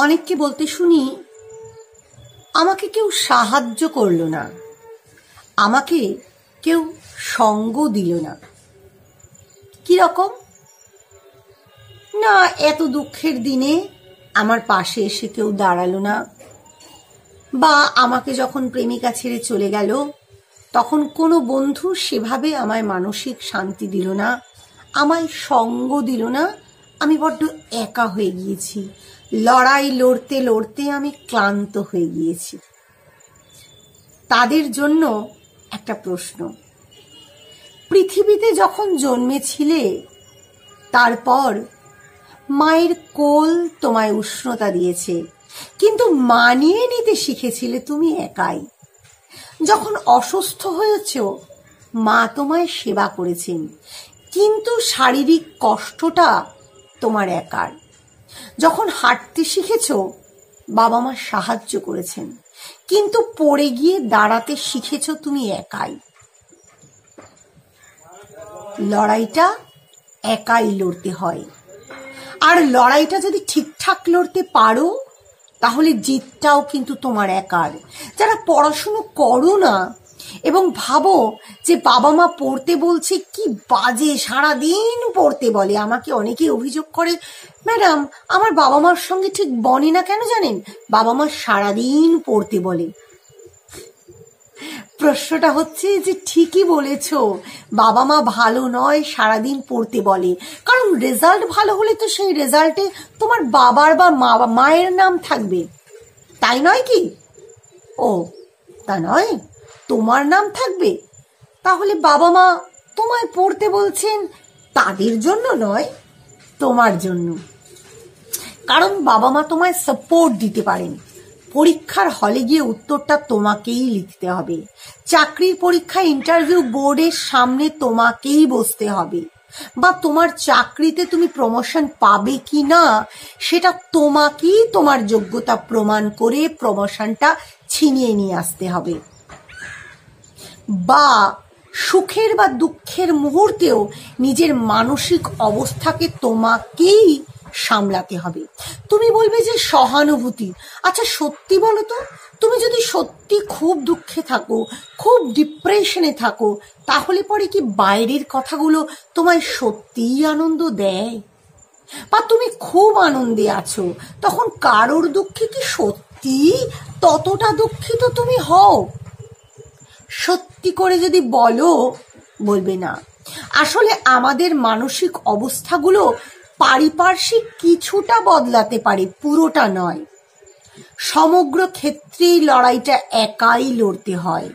অনেককে বলতে শুনি, আমাকে কেউ সাহায্য করল না। আমাকে কেউ সঙ্গ দিল না। রকম? না, এত দুঃখের দিনে আমার পাশে এসে কেউ দাঁড়াল না। বা আমাকে যখন প্রেমিকা ছেড়ে চলে গেল, তখন কোনো বন্ধু সেভাবে আমায় মানসিক শান্তি দিল না, আমায় সঙ্গ দিল না আমি বড্ড একা হয়ে গিয়েছি। লড়াই লড়তে লড়তে আমি ক্লান্ত হয়ে গিয়েছি। তাদের জন্য একটা প্রশ্ন। পৃথিবীতে যখন জন্মেছিলে, তারপর মায়ের কোল তোমায় উষ্ণতা দিয়েছে, কিন্তু মানিয়ে নিতে শিখেছিলে তুমি একাই। যখন অসুস্থ হয়েছ, মা তোমায় সেবা করেছেন, কিন্তু শারীরিক কষ্টটা তোমার একার। যখন হাঁটতে শিখেছ বাবা মা সাহায্য করেছেন। কিন্তু পড়ে গিয়ে দাঁড়াতে শিখেছ তুমি একাই। লড়াইটা একাই লড়তে হয়। আর লড়াইটা যদি ঠিকঠাক লড়তে পারো, তাহলে জিতটাও কিন্তু তোমার একার। যারা পড়াশুনো করো না এবং ভাবো যে বাবা মা পড়তে বলছে, কি বাজে সারা দিন পড়তে বলে। আমাকে অনেকে অভিযোগ করে, ম্যাডাম, আমার বাবা মার সঙ্গে ঠিক বনে না কেন জানেন? বাবা মা সারাদিন পড়তে বলে। প্রশ্নটা হচ্ছে যে ঠিকই বলেছ, বাবা মা ভালো নয় সারাদিন পড়তে বলে। কারণ রেজাল্ট ভালো হলে তো সেই রেজাল্টে তোমার বাবার বা মা, মায়ের নাম থাকবে। তাই নয় কি? ও, তা নয়? তোমার নাম থাকবে? তাহলে বাবা মা তোমায় পড়তে বলছেন তাদের জন্য নয়, তোমার জন্য। কারণ বাবা মা তোমায় সাপোর্ট দিতে পারেন। পরীক্ষার হলে গিয়ে উত্তরটা তোমাকেই লিখতে হবে। চাকরির পরীক্ষা ইন্টারভিউ বোর্ডের সামনে তোমাকেই বসতে হবে। বা তোমার চাকরিতে তুমি প্রমোশন পাবে কি না, সেটা তোমাকেই তোমার যোগ্যতা প্রমাণ করে প্রমোশনটা ছিনিয়ে নিয়ে আসতে হবে। বা সুখের বা দুঃখের মুহূর্তেও নিজের মানসিক অবস্থাকে তোমাকেই সামলাতে হবে। তুমি বলবে যে সহানুভূতি। আচ্ছা সত্যি বলো তো, তুমি যদি সত্যি খুব দুঃখে থাকো, খুব ডিপ্রেশনে থাকো, তাহলে পরে কি বাইরের কথাগুলো তোমায় সত্যিই আনন্দ দেয়? বা তুমি খুব আনন্দে আছো, তখন কারোর দুঃখে কি সত্যি ততটা দুঃখিত তুমি হও? সত্যি করে যদি বলো, বলবে না। আসলে আমাদের মানসিক অবস্থাগুলো পারিপার্শ্বিক কিছুটা বদলাতে পারে, পুরোটা নয়। সমগ্র ক্ষেত্রেই লড়াইটা একাই লড়তে হয়।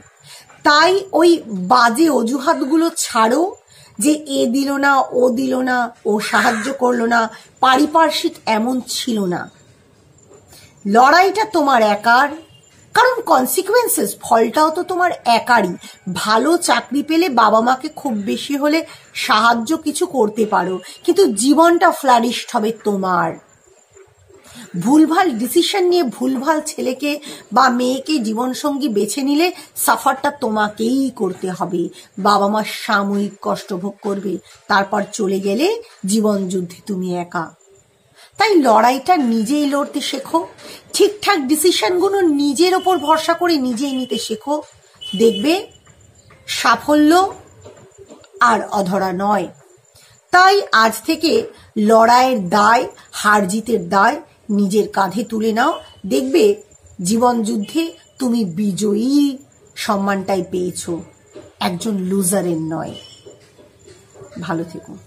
তাই ওই বাজে অজুহাতগুলো ছাড়ো যে এ দিল না, ও দিল না, ও সাহায্য করল না, পারিপার্শ্বিক এমন ছিল না। লড়াইটা তোমার একার কারণ কনসিকুয়েন্সেস ফলটাও তো তোমার একারই। ভালো চাকরি পেলে বাবা মাকে খুব বেশি হলে সাহায্য কিছু করতে পারো, কিন্তু জীবনটা ফ্লারিস্ট হবে তোমার। ভুলভাল ডিসিশন নিয়ে ভুলভাল ছেলেকে বা মেয়েকে জীবনসঙ্গী বেছে নিলে সাফারটা তোমাকেই করতে হবে। বাবা মা সাময়িক কষ্ট ভোগ করবে, তারপর চলে গেলে জীবন যুদ্ধে তুমি একা। তাই লড়াইটা নিজেই লড়তে শেখো। ঠিকঠাক ডিসিশনগুলো নিজের ওপর ভরসা করে নিজেই নিতে শেখো। দেখবে, সাফল্য আর অধরা নয়। তাই আজ থেকে লড়াইয়ের দায়, হার জিতের দায় নিজের কাঁধে তুলে নাও। দেখবে, জীবন যুদ্ধে তুমি বিজয়ী সম্মানটাই পেয়েছ। একজন লুজারের নয়। ভালো থেকো।